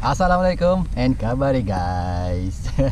Assalamualaikum and khabari guys.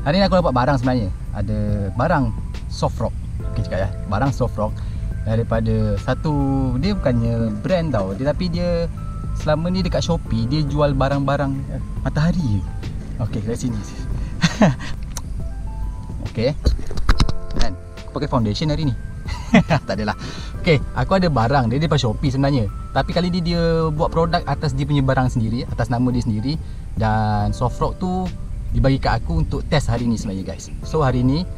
Hari ni aku dapat barang sebenarnya. Ada barang soft rock. Okay cakap ya. Barang soft rock Daripada satu Dia bukannya brand tau dia, Tapi dia Selama ni dekat Shopee Dia jual barang-barang Matahari. Okay dari sini Okay Kan? Aku pakai foundation hari ni tak adalah Okay Aku ada barang Dia daripada Shopee sebenarnya. Tapi kali ni dia Buat produk atas dia punya barang sendiri Atas nama dia sendiri. Dan soft rock tu Dibagi kat aku untuk test hari ni sebenarnya guys. So hari ni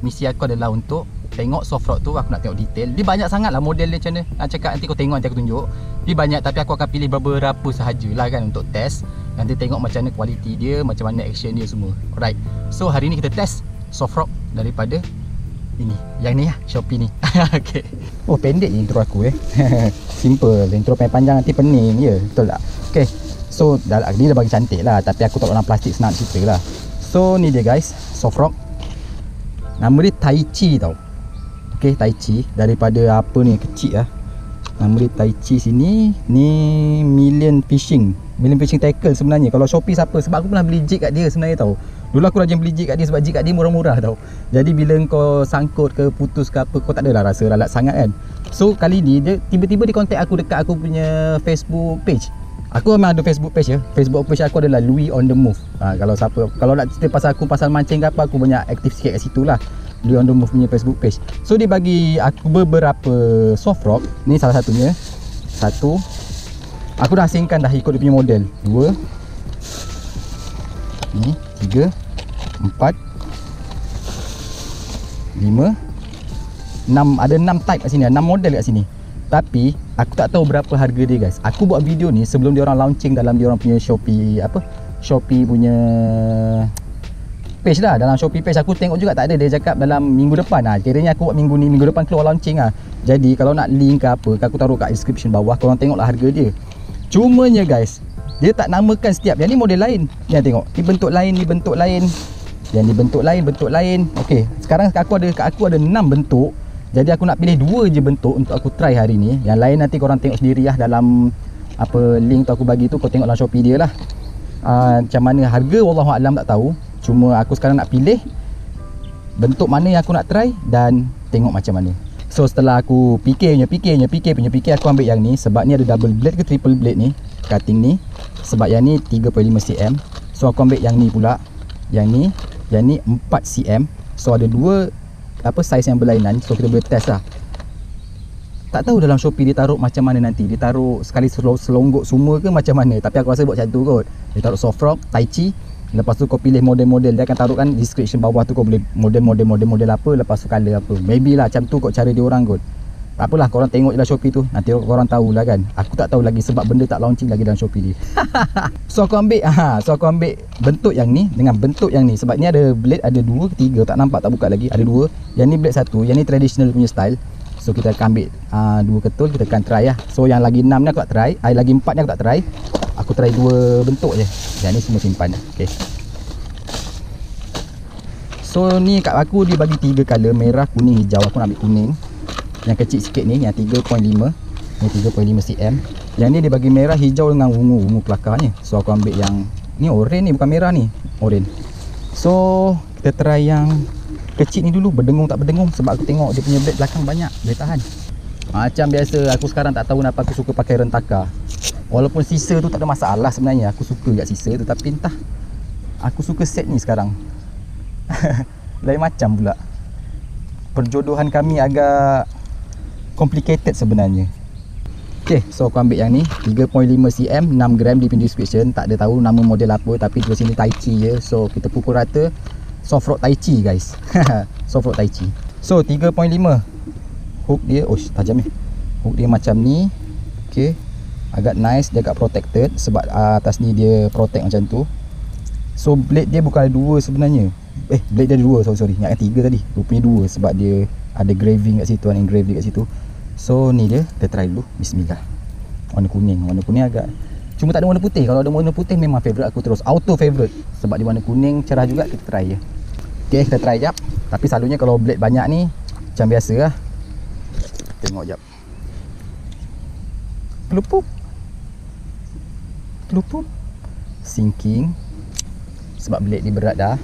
Misi aku adalah untuk Tengok soft rock tu Aku nak tengok detail. Dia banyak sangat lah model dia macam mana. Nak cakap nanti kau tengok nanti aku tunjuk. Dia banyak tapi aku akan pilih beberapa sahajalah kan Untuk test. Nanti tengok macam mana kualiti dia Macam mana action dia semua. Alright. So hari ni kita test Soft rock daripada ini yang ni lah Shopee ni. Okay. oh pendek intro aku eh. Simple intro panjang nanti pening ya. Yeah, betul tak? Ok so dah, ni dah bagi cantik lah. Tapi aku tak nak plastik senang cerita lah. So ni dia guys. Soft rock. Nama dia Tai Chi tau. Ok Tai Chi. Daripada apa ni kecil lah. Nama dia Tai Chi sini. Ni million fishing. Million fishing tackle sebenarnya. Kalau Shopee siapa? Sebab aku pernah beli jig kat dia sebenarnya tau Dulu aku rajin beli jig kat dia sebab jig kat dia murah-murah tau. Jadi bila kau sangkut ke putus ke apa Kau tak adalah rasa lalat sangat kan. So kali ni dia tiba-tiba dia contact aku dekat aku punya Facebook page. Aku memang ada Facebook page ya. Facebook page aku adalah Louis on the move. Ha, Kalau siapa Kalau nak cerita pasal aku pasal mancing ke apa Aku banyak aktif sikit kat situ lah. Louis on the move punya Facebook page. So dia bagi aku beberapa soft rock. Ni salah satunya. Satu. Aku dah asingkan dah ikut dia punya model. Dua. Ni. Tiga Empat. Lima. Enam. Ada enam type kat sini Enam model kat sini. Tapi Aku tak tahu berapa harga dia guys. Aku buat video ni Sebelum dia orang launching Dalam dia orang punya Shopee Apa? Shopee punya Page lah. Dalam Shopee page Aku tengok juga tak ada. Dia cakap dalam minggu depan. Lah Kiranya aku buat minggu ni Minggu depan keluar launching lah Jadi kalau nak link ke apa Aku taruh kat description bawah. Korang tengoklah harga dia. Cumanya guys dia tak namakan setiap. Yang ni model lain. Yang tengok. Ni bentuk lain Ni bentuk lain Yang ni bentuk lain Bentuk lain. Okey Sekarang aku ada Kat aku ada 6 bentuk. Jadi aku nak pilih 2 je bentuk Untuk aku try hari ni. Yang lain nanti korang tengok sendiri lah Dalam Apa Link tu aku bagi tu Kau tengok dalam Shopee dia lah. Uh, Macam mana harga Wallahualam tak tahu. Cuma aku sekarang nak pilih Bentuk mana yang aku nak try Dan Tengok macam mana. So setelah aku fikir punya fikir punya fikir punya fikir Aku ambil yang ni. Sebab ni ada double blade ke triple blade ni Cutting ni. Sebab yang ni 3.5 cm. So aku ambil yang ni pula. Yang ni yang ni 4 cm so ada dua apa saiz yang berlainan. So kita boleh test lah. Tak tahu dalam Shopee dia taruh macam mana nanti. Dia taruh sekali selonggok semua ke macam mana? Tapi aku rasa buat macam tu kot. Dia taruh soft rock, tai chi. Lepas tu kau pilih model-model. Dia akan taruhkan description bawah tu. Kau boleh model-model model-model apa. Lepas tu color apa. Maybe lah macam tu kot cara dia orang kot tak apalah korang tengok je lah Shopee tu. Nanti korang tahulah kan. Aku tak tahu lagi sebab benda tak launching lagi dalam Shopee ni. So aku ambil ha, So aku ambil bentuk yang ni Dengan bentuk yang ni. Sebab ni ada blade ada dua ke tiga Tak nampak tak buka lagi. Ada dua. Yang ni blade satu Yang ni traditional punya style. So kita akan ambil uh, dua ketul. Kita akan try lah. So yang lagi enam ni aku tak try. Uh, Lagi empat ni aku tak try. Aku try dua bentuk je. Yang ni semua simpan. Okay. So ni kat aku dia bagi tiga color Merah, kuning, hijau. Aku nak ambil kuning yang kecil sikit ni yang 3.5 ni 3.5 cm yang ni dia bagi merah hijau dengan ungu ungu kelakarnya so aku ambil yang ni oren ni bukan merah ni. Oren so kita try yang kecil ni dulu berdengung tak berdengung sebab aku tengok dia punya blade belakang banyak boleh tahan. Macam biasa aku sekarang tak tahu kenapa aku suka pakai rentaka. Walaupun sisa tu tak ada masalah sebenarnya aku suka kat sisa tu tapi entah aku suka set ni sekarang. Lain macam pula. Perjodohan kami agak complicated sebenarnya. Okay, so aku ambil yang ni. 3.5 cm, 6 gram di pintu description Tak ada tahu nama model apa Tapi di sini Tai Chi je. So kita pukul rata. Soft rock Tai Chi guys. Soft rock Tai Chi. So 3.5 Hook dia, oh tajam ni. Hook dia macam ni. Okay Agak nice, dia agak protected Sebab uh, atas ni dia protect macam tu. So blade dia bukan ada dua sebenarnya. Eh, blade dia ada dua, sorry sorry. Ingatkan tiga tadi Rupanya dua sebab dia Ada graving kat situ, ada engraving kat situ So ni dia Kita try dulu Bismillah Warna kuning Warna kuning agak. Cuma tak ada warna putih. Kalau ada warna putih Memang favourite aku terus. Auto favourite. Sebab dia warna kuning Cerah juga Kita try je. Okay kita try jap. Tapi selalunya kalau blade banyak ni Macam biasa lah. Tengok jap. Kelupuk. Telupum Sinking. Sebab blade ni berat dah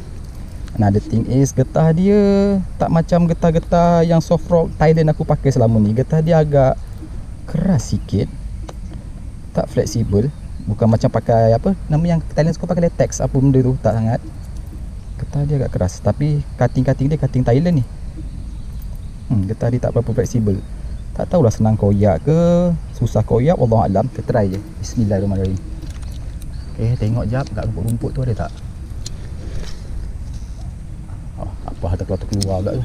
Another thing is getah dia tak macam getah-getah yang soft rock Thailand aku pakai selama ni. Getah dia agak keras sikit. Tak fleksibel. Bukan macam pakai apa nama yang Thailand suka pakai latex apa benda tu tak sangat. Getah dia agak keras tapi cutting-cutting dia cutting Thailand ni. Hmm, getah dia tak berapa fleksibel. Tak tahulah senang koyak ke susah koyak Allah alam. Kita try je. Bismillahirrahmanirrahim. Okay, tengok jap kat rumput-rumput tu ada tak? Apa harta keluar keluar pula tu.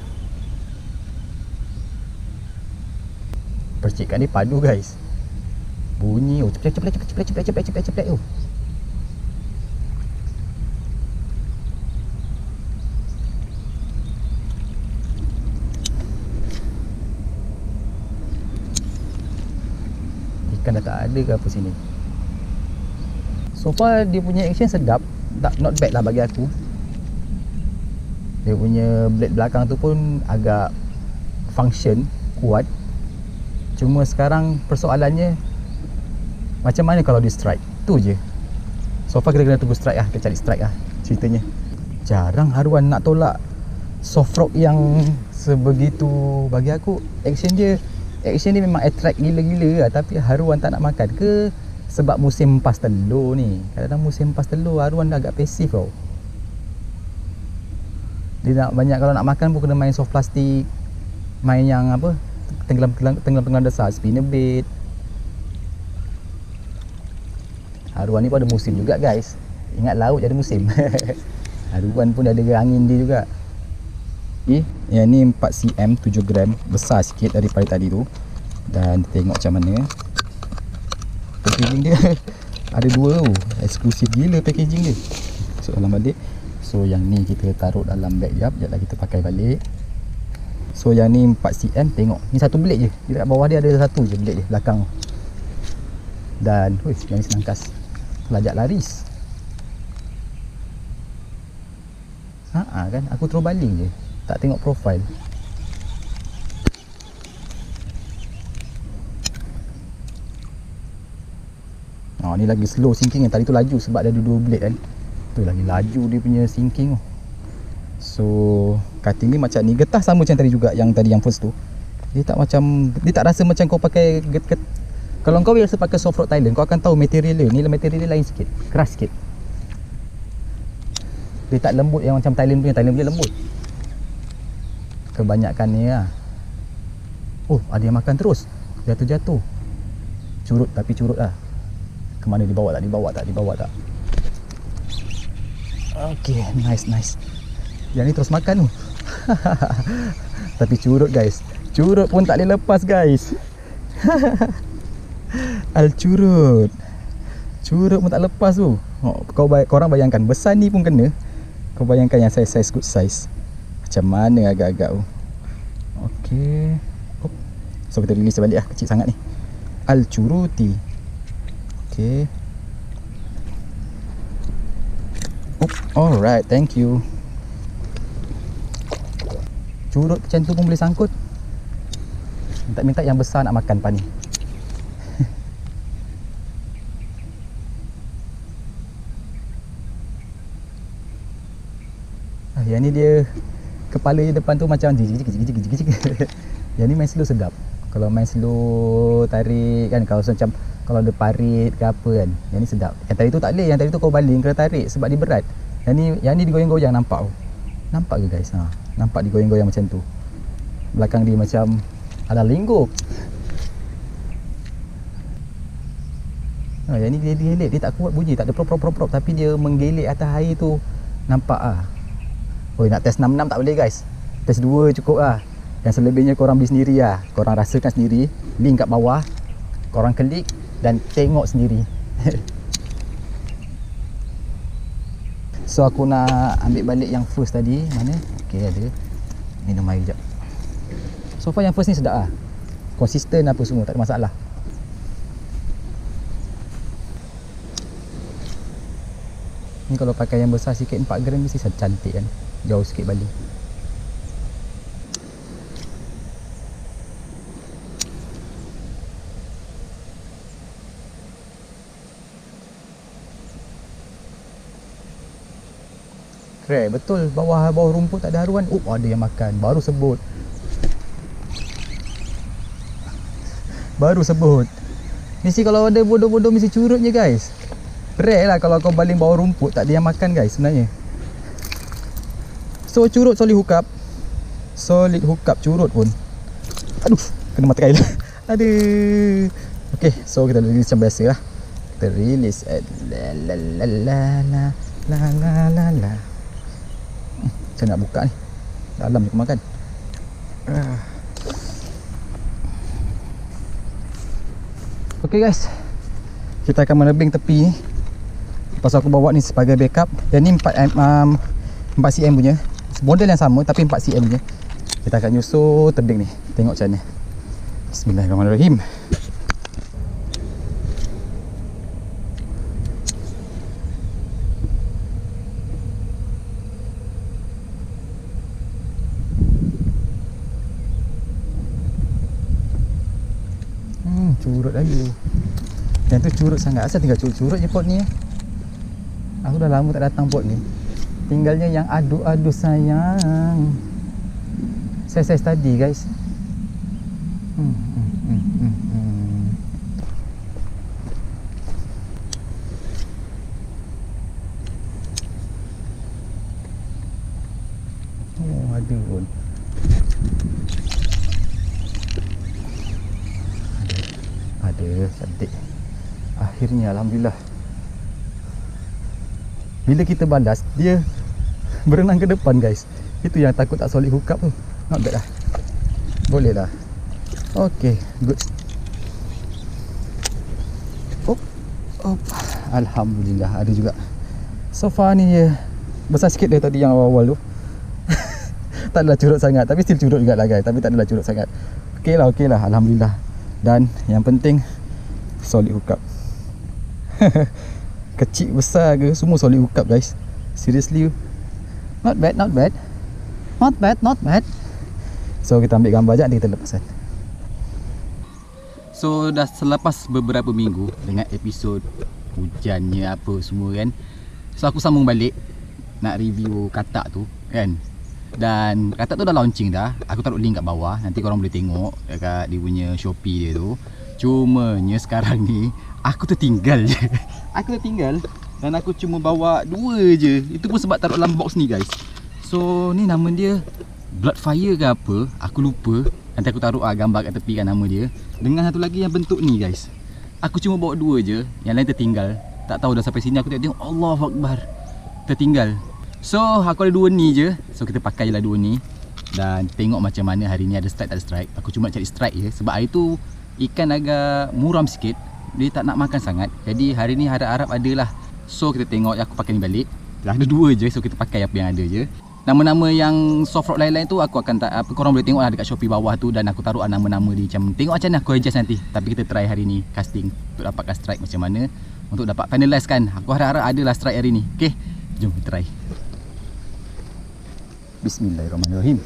Percikan ni padu guys. Bunyi oh cepat cepat cepat cepat cepat cepat cepat cepat tu ikan dah tak ada ke apa sini? So far dia punya action sedap. Tak not bad lah bagi aku dia punya blade belakang tu pun agak function kuat. Cuma sekarang persoalannya macam mana kalau dia strike? Tu je. So far kita kena tunggu strike lah kita cari strike lah ceritanya. Jarang haruan nak tolak soft rock yang sebegitu. Bagi aku action dia action dia memang attract gila-gila lah. Tapi haruan tak nak makan ke? Sebab musim pas telur ni. Kadang-kadang musim pas telur haruan dah agak pasif tau dia nak banyak kalau nak makan pun kena main soft plastik main yang apa tenggelam tenggelam tenggelam besar spinner bait haruan ni pun ada musim juga guys. Ingat laut ada musim. Haruan pun ada angin dia juga. Okay. Yang ni 4 cm 7 gram Besar sikit daripada tadi tu. Dan tengok macam mana. Packaging dia Ada dua tu. Eksklusif gila packaging dia. So dalam balik So yang ni kita taruh dalam bag jap Sekejap kita pakai balik. So yang ni 4cm tengok. Ni satu blade je. Dekat bawah dia ada satu je blade je belakang. Dan Wih yang ni senang kas Lajak laris. Haa kan? Aku terus baling je. Tak tengok profile Oh, ni lagi slow sinking yang tadi tu laju sebab dia ada dua blade kan tu lagi laju dia punya sinking tu. So cutting ni macam ni getah sama macam tadi juga yang tadi yang first tu. Dia tak macam dia tak rasa macam kau pakai get, get, kalau kau biasa pakai soft rock Thailand kau akan tahu material dia ni material dia lain sikit keras sikit. Dia tak lembut yang macam Thailand punya Thailand punya lembut. Kebanyakan ni lah. Oh ada yang makan terus. Jatuh-jatuh. Curut tapi curut lah. Ke mana dibawa tak? Dibawa tak? Dibawa tak Okay, nice, nice. Yang ni terus makan tu. Tapi curut guys. Curut pun tak boleh lepas guys. Al curut. Curut pun tak lepas tu. Oh, kau bay- korang bayangkan besar ni pun kena. Kau bayangkan yang size-size good size. Macam mana agak-agak tu. Okay. Oh. So kita release balik lah. Kecil sangat ni. Al curuti. Okay. Alright, thank you. Curut macam tu pun boleh sangkut. Minta-minta yang besar nak makan pan ni. ah, yang ni dia kepala dia depan tu macam jijik jijik jijik jijik jijik. yang ni main slow sedap. Kalau main slow tarik kan kalau macam kalau ada parit ke apa kan. Yang ni sedap. Yang tadi tu tak boleh, yang tadi tu kau baling kena tarik sebab dia berat. Yang ni yang ni digoyang-goyang nampak tu. Nampak ke guys? Ha, nampak digoyang-goyang macam tu. Belakang dia macam ada lingguk. Ha, yang ni dia gelik, dia tak kuat bunyi, tak ada prop prop prop, prop tapi dia menggelik atas air tu. Nampak ah. Oi nak test 66 tak boleh guys. Test 2 cukup ah. Yang selebihnya korang beli sendiri lah. Korang rasakan sendiri. Link kat bawah. Korang klik dan tengok sendiri. So aku nak ambil balik yang first tadi. Mana? Okay ada. Minum air sekejap. So far yang first ni sedap lah. Konsisten apa semua tak ada masalah. Ni kalau pakai yang besar sikit 4 gram mesti cantik kan. Jauh sikit balik Rare betul bawah bawah rumput tak ada haruan. Oh ada yang makan. Baru sebut. Baru sebut. Mesti kalau ada bodoh-bodoh mesti curut je guys. Rare lah kalau kau baling bawah rumput tak ada yang makan guys sebenarnya. So curut solid hookup. Solid hookup curut pun. Aduh, kena mata kail. Aduh. Okay, so kita release macam biasa lah. Kita release. La la la la la la la la la. Macam nak buka ni. Dalam aku makan. Okay guys. Kita akan menebing tepi ni. Lepas aku bawa ni sebagai backup. Yang ni 4 um, 4 cm punya. Model yang sama tapi 4 cm punya. Kita akan nyusul tebing ni. Tengok macam mana. Bismillahirrahmanirrahim. Hmm, curut lagi. Yang tu curut sangat. Asal tinggal curut-curut je pot ni. eh? Aku dah lama tak datang pot ni. Tinggalnya yang adu-adu sayang. Saya saya study guys. Hmm, hmm, hmm. Oh, ada pun. Ada, ada cantik. Akhirnya alhamdulillah. Bila kita balas, dia berenang ke depan guys. Itu yang takut tak solid hookup tu. Not bad lah. Boleh lah. Okay, good. Oh, oh. Alhamdulillah ada juga. So far ni je besar sikit dari tadi yang awal-awal tu. tak adalah curut sangat tapi still curut juga lah guys. Tapi tak adalah curut sangat. Okay lah, okay lah. Alhamdulillah. Dan yang penting solid hookup. Kecil besar ke semua solid hookup guys. Seriously. Not bad, not bad. Not bad, not bad. So kita ambil gambar je nanti kita lepaskan. So dah selepas beberapa minggu dengan episod hujannya apa semua kan. So aku sambung balik nak review katak tu kan. Dan katak tu dah launching dah. Aku taruh link kat bawah. Nanti korang boleh tengok dekat dia punya Shopee dia tu. Cumanya sekarang ni aku tertinggal je. Aku tertinggal dan aku cuma bawa dua je. Itu pun sebab taruh dalam box ni guys. So ni nama dia Bloodfire ke apa? Aku lupa. Nanti aku taruh ah, gambar kat tepi kan nama dia. Dengan satu lagi yang bentuk ni guys. Aku cuma bawa dua je. Yang lain tertinggal. Tak tahu dah sampai sini. Aku tengok-tengok Allah Akbar. Tertinggal. So aku ada dua ni je. So kita pakai je lah dua ni. Dan tengok macam mana hari ni ada strike tak ada strike. Aku cuma cari strike je. Sebab hari tu Ikan agak muram sikit Dia tak nak makan sangat Jadi hari ni harap-harap adalah So kita tengok aku pakai ni balik Dah ada dua je So kita pakai apa yang ada je Nama-nama yang soft rock lain-lain tu aku akan tak apa korang boleh tengok lah dekat Shopee bawah tu dan aku taruh lah nama-nama dia macam tengok macam mana aku adjust nanti. Tapi kita try hari ni casting untuk dapatkan strike macam mana untuk dapat finalize kan. Aku harap-harap adalah strike hari ni. Okey. Jom try. Bismillahirrahmanirrahim.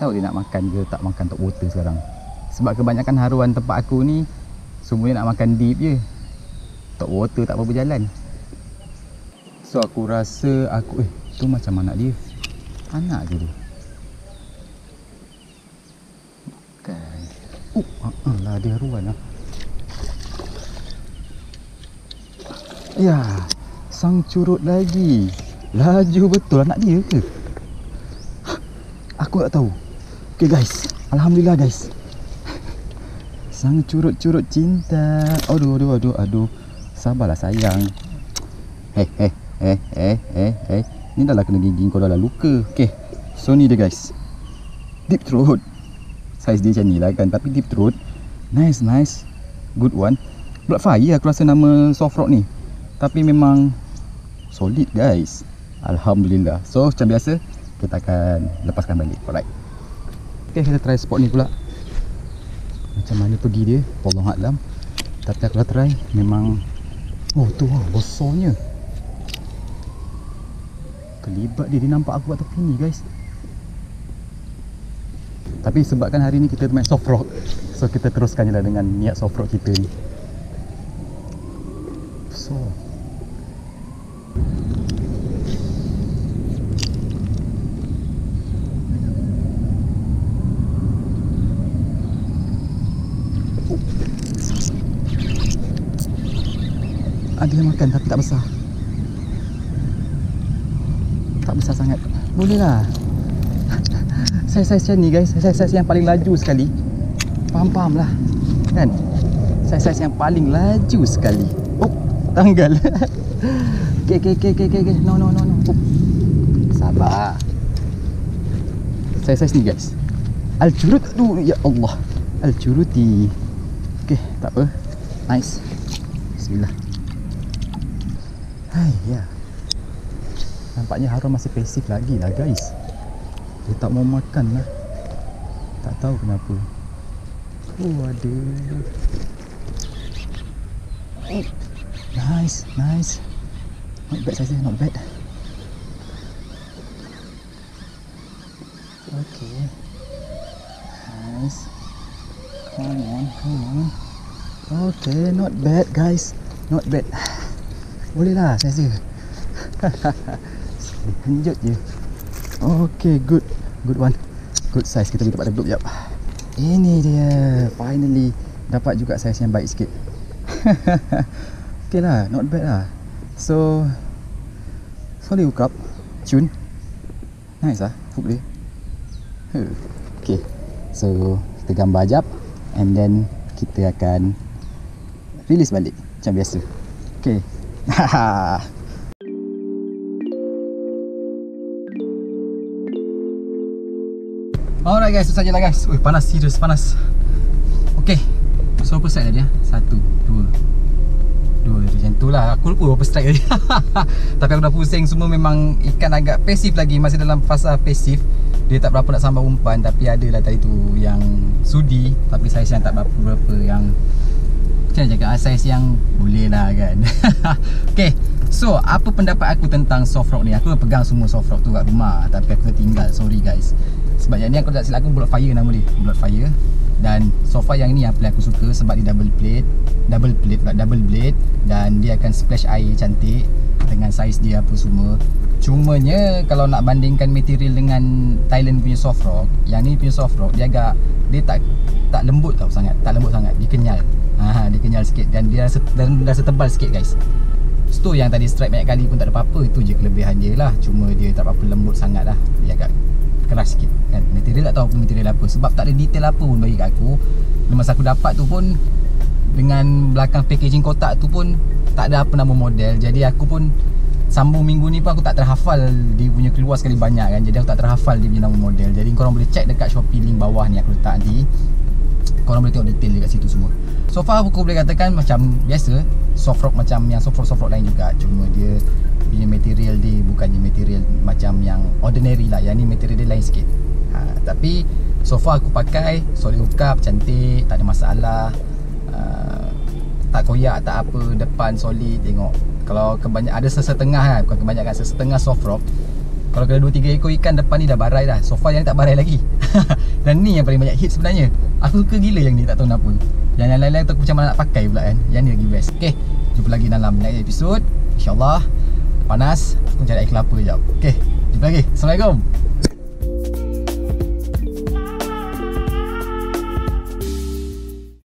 Tahu dia nak makan ke tak makan top water sekarang. Sebab kebanyakan haruan tempat aku ni Semuanya nak makan deep je. Top water tak apa berjalan. So aku rasa aku Eh tu macam anak dia. Anak ke dia. Bukan. Oh uh, lah dia haruan lah Ya Sang curut lagi. Laju betul anak dia ke? Aku tak tahu Okay guys Alhamdulillah guys Sang curut-curut cinta. Aduh, aduh, aduh, aduh. Sabarlah sayang. Eh, eh, eh, eh, eh, eh. Ni dah lah kena gigi kau dah lah luka. Okay. So ni dia guys. Deep throat. Saiz dia macam ni lah kan. Tapi deep throat. Nice, nice. Good one. Blood fire aku rasa nama soft rock ni. Tapi memang solid guys. Alhamdulillah. So macam biasa. Kita akan lepaskan balik. Alright. Okay, kita try spot ni pula. Macam mana pergi dia? Allah Alam tapi aku dah try. Memang oh tu lah besarnya kelibat dia dia nampak aku kat tepi ni guys. Tapi sebabkan hari ni kita main soft rock So kita teruskan je lah dengan niat soft rock kita ni. So Ada yang makan tapi tak besar. Tak besar sangat. Boleh lah Saiz-saiz macam ni guys. Saiz-saiz yang paling laju sekali. Faham-faham lah. Kan? Saiz-saiz yang paling laju sekali. Oh Tanggal. Okay okay okay okay, okay. No no no no. Oh. Sabar. Saiz-saiz ni guys. Al-Jurut Aduh ya Allah. Al-Juruti. Okay tak apa. Nice. Bismillah Ya. Nampaknya Harun masih pasif lagi lah guys. Dia tak mau makan lah. Tak tahu kenapa. Oh ada. Nice Nice. Not bad saja Not bad. Okay. Nice. Come on Come on. Okay Not bad guys. Not bad boleh lah saya Lanjut je. Okay good. Good one. Good size. Kita pergi tempat duduk jap. Ini dia. Finally Dapat juga size yang baik sikit. Okay lah Not bad lah. So Solid hook up Tune Nice lah Hook dia. Okay. So Kita gambar jap. And then Kita akan Release balik. Macam biasa. Okay Alright guys, selesai je guys. Ui, panas, serius panas. Okay So, berapa strike tadi ya? Satu, dua. Dua, macam tu lah. Aku lupa berapa strike tadi. Tapi aku dah pusing semua memang Ikan agak pasif lagi. Masih dalam fasa pasif. Dia tak berapa nak sambar umpan Tapi ada lah tadi tu Yang sudi. Tapi saya yang tak berapa-berapa Yang macam mana cakap Saiz yang boleh lah kan. Okay So apa pendapat aku tentang soft rock ni? Aku pegang semua soft rock tu kat rumah Tapi aku tinggal. Sorry guys. Sebab yang ni aku tak silap aku Blood Fire nama dia. Blood Fire. Dan so far yang ni yang paling aku suka Sebab dia double plate Double plate pula Double blade. Dan dia akan splash air cantik Dengan saiz dia apa semua Cumanya Kalau nak bandingkan material dengan Thailand punya soft rock Yang ni punya soft rock Dia agak Dia tak tak lembut tau sangat Tak lembut sangat Dia kenyal. Ha, Dia kenyal sikit Dan dia rasa, dan rasa tebal sikit guys. Sto yang tadi strike banyak kali pun tak ada apa-apa Itu je kelebihan dia lah. Cuma dia tak apa-apa lembut sangat lah Dia agak keras sikit. Kan? Material tak tahu apa material apa Sebab tak ada detail apa pun bagi kat aku. Masa aku dapat tu pun Dengan belakang packaging kotak tu pun Tak ada apa nama model. Jadi aku pun Sambung minggu ni pun aku tak terhafal Dia punya keluar sekali banyak kan. Jadi aku tak terhafal dia punya nama model. Jadi korang boleh check dekat Shopee link bawah ni aku letak nanti. Korang boleh tengok detail dekat situ semua. So far aku boleh katakan macam biasa Soft rock macam yang soft rock soft rock lain juga. Cuma dia punya material dia bukannya material macam yang ordinary lah. Yang ni material dia lain sikit. Ha, Tapi so far aku pakai solid hookup cantik tak ada masalah. Uh, Tak koyak tak apa depan solid tengok Kalau kebanyak ada sesetengah kan bukan kebanyakan sesetengah soft rock. Kalau kena 2-3 ekor ikan depan ni dah barai dah. So far yang ni tak barai lagi. Dan ni yang paling banyak hit sebenarnya. Aku suka gila yang ni tak tahu kenapa. Yang lain-lain tu aku macam mana nak pakai pula kan. Yang ni lagi best. Okay Jumpa lagi dalam next episode. InsyaAllah Panas Aku cari air kelapa sekejap. Okay Jumpa lagi. Assalamualaikum